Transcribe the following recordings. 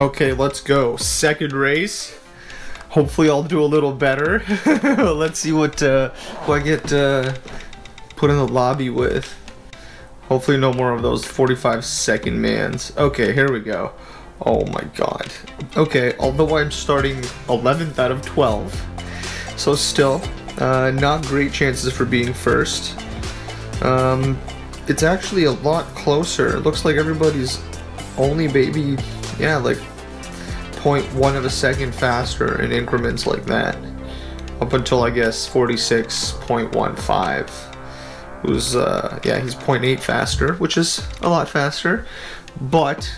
Okay, let's go. Second race. Hopefully, I'll do a little better. let's see what uh, I get uh, put in the lobby with. Hopefully, no more of those 45 second mans. Okay, here we go. Oh my god. Okay, although I'm starting 11th out of 12, so still uh, not great chances for being first. Um, it's actually a lot closer. It looks like everybody's only maybe, yeah, like 0.1 of a second faster in increments like that. Up until, I guess, 46.15. Who's, uh, yeah, he's 0.8 faster, which is a lot faster, but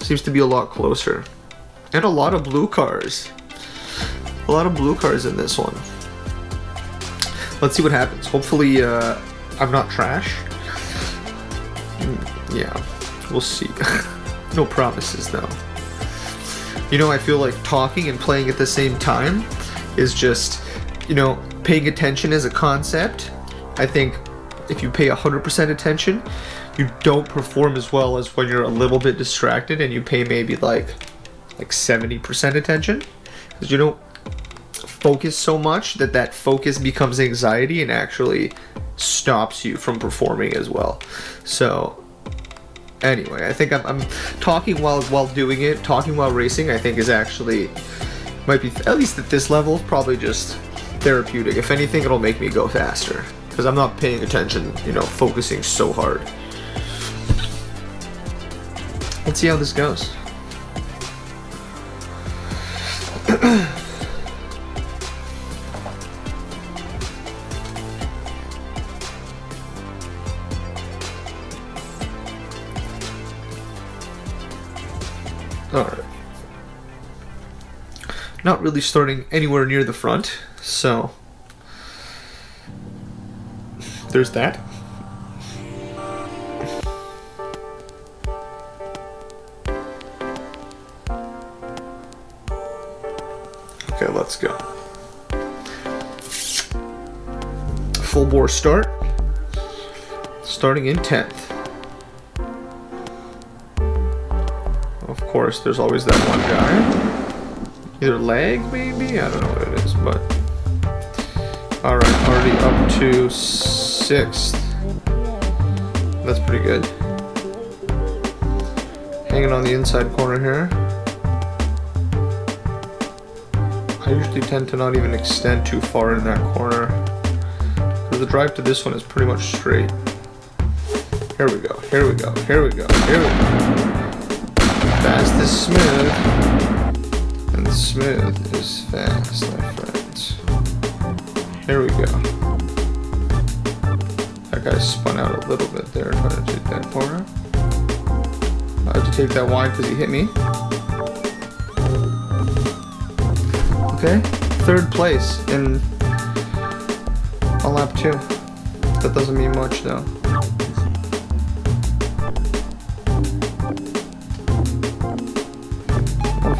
seems to be a lot closer. And a lot of blue cars. A lot of blue cars in this one. Let's see what happens. Hopefully, uh, I'm not trash. Mm, yeah, we'll see. no promises though. You know, I feel like talking and playing at the same time is just, you know, paying attention as a concept. I think if you pay 100% attention, you don't perform as well as when you're a little bit distracted and you pay maybe like like 70% attention because you don't focus so much that that focus becomes anxiety and actually stops you from performing as well. So anyway, I think I'm, I'm talking while while doing it, talking while racing. I think is actually might be at least at this level probably just therapeutic. If anything, it'll make me go faster because I'm not paying attention, you know, focusing so hard. Let's see how this goes. Really starting anywhere near the front, so there's that. Okay, let's go. Full bore start. Starting in 10th. Of course, there's always that one guy. Either lag, maybe? I don't know what it is, but... Alright, already up to 6th. That's pretty good. Hanging on the inside corner here. I usually tend to not even extend too far in that corner. Because the drive to this one is pretty much straight. Here we go, here we go, here we go, here we go. Fast is smooth. Smooth is fast, my friends. Here we go. That guy spun out a little bit there I trying to take that corner. I had to take that wide because he hit me. Okay, third place in a lap two. That doesn't mean much though.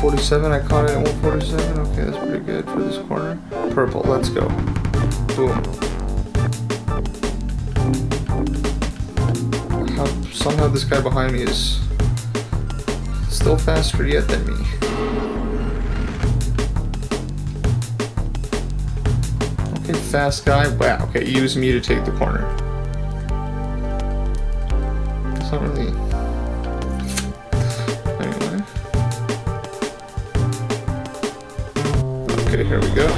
One forty-seven. I caught it at one forty-seven. Okay, that's pretty good for this corner. Purple. Let's go. Boom. How, somehow this guy behind me is still faster yet than me. Okay, fast guy. Wow, okay, use me to take the corner. It's not really... here we go.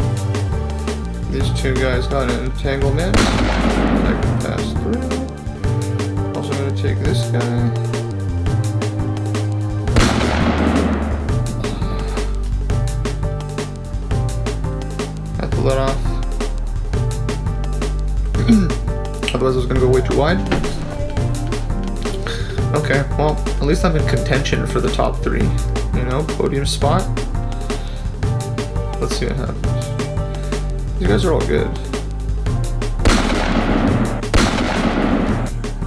These two guys got an entanglement. I can pass through. Also gonna take this guy. Let off. Otherwise I was gonna go way too wide. Okay, well, at least I'm in contention for the top three. You know, podium spot. Let's see what happens. You guys are all good.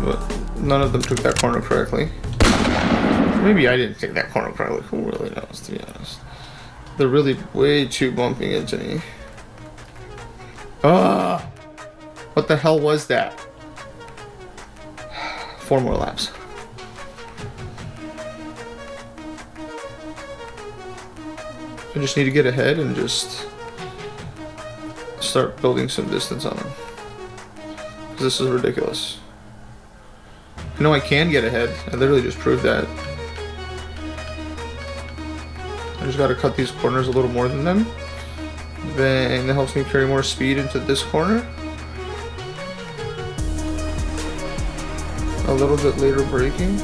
But none of them took that corner correctly. Maybe I didn't take that corner correctly. Who really knows, to be honest. They're really way too bumping into me. Ah! What the hell was that? Four more laps. I just need to get ahead and just start building some distance on them. This is ridiculous. I know I can get ahead. I literally just proved that. I just gotta cut these corners a little more than them. Then that helps me carry more speed into this corner. A little bit later braking.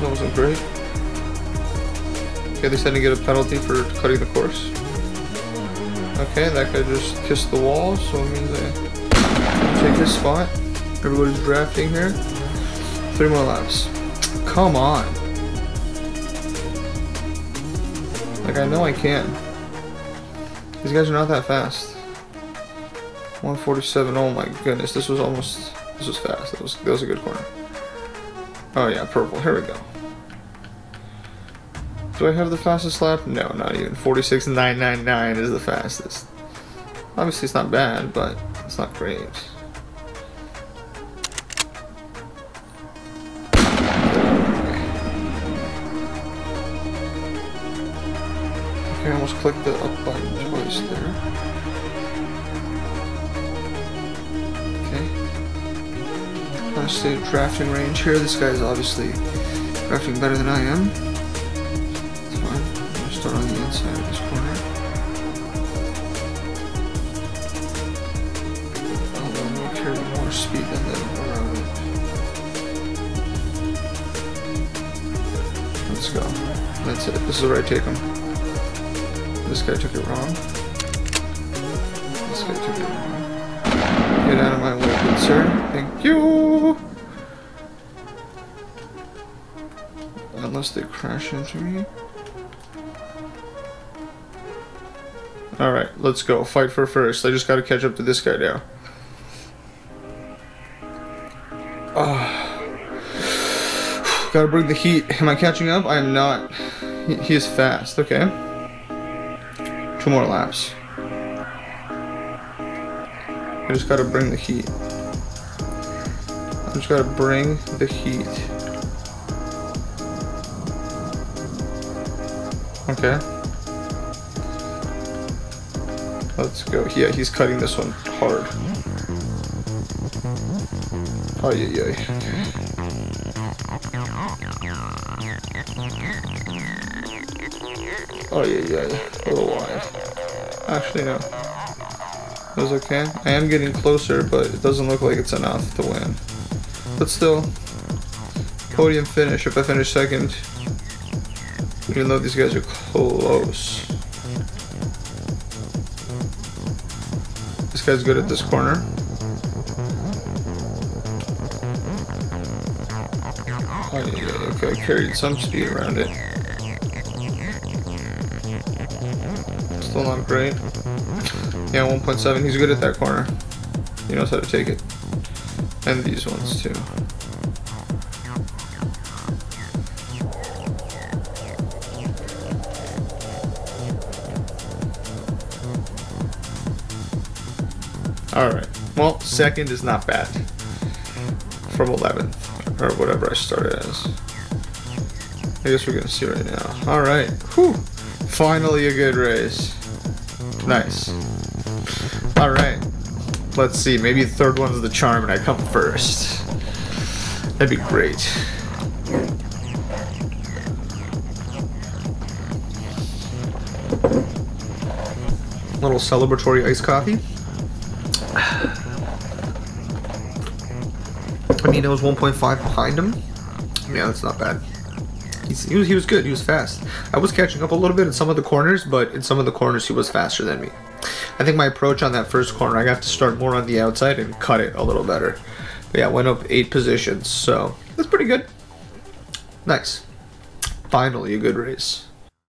That wasn't great. Okay, they said to get a penalty for cutting the course. Okay, that guy just kissed the wall, so it means I take his spot. Everybody's drafting here. Three more laps. Come on. Like, I know I can. These guys are not that fast. 147, oh my goodness, this was almost, this was fast. That was, that was a good corner. Oh yeah, purple, here we go. Do I have the fastest lap? No, not even. 46.999 is the fastest. Obviously it's not bad, but it's not great. Okay, I almost clicked the up button twice there. Okay. State drafting range here. This guy's obviously drafting better than I am. Speed than. Let's go. That's it. This is where I take him. This guy took it wrong. This guy took it wrong. Get out of my way, good sir. Thank you. Unless they crash into me. Alright, let's go. Fight for first. I just gotta catch up to this guy now. Oh. Gotta bring the heat. Am I catching up? I am not. He, he is fast. Okay. Two more laps. I just gotta bring the heat. I just gotta bring the heat. Okay. Let's go. Yeah, he's cutting this one hard. Oh yeah, yeah. Oh yeah, yeah. A little wide. Actually, no. It was okay. I am getting closer, but it doesn't look like it's enough to win. But still, podium finish. If I finish second, even though these guys are close. Guy's good at this corner. Oh, yeah, okay, I carried some speed around it. Still not great. Yeah, 1.7. He's good at that corner. He knows how to take it. And these ones too. Alright. Well, second is not bad. From 11th, Or whatever I started as. I guess we're gonna see right now. Alright. Whew. Finally a good race. Nice. Alright. Let's see. Maybe the third one's the charm and I come first. That'd be great. Little celebratory iced coffee. Was 1.5 behind him. Yeah, that's not bad. He's, he, was, he was good. He was fast. I was catching up a little bit in some of the corners, but in some of the corners he was faster than me. I think my approach on that first corner, I have to start more on the outside and cut it a little better. But yeah, went up eight positions, so that's pretty good. Nice. Finally, a good race.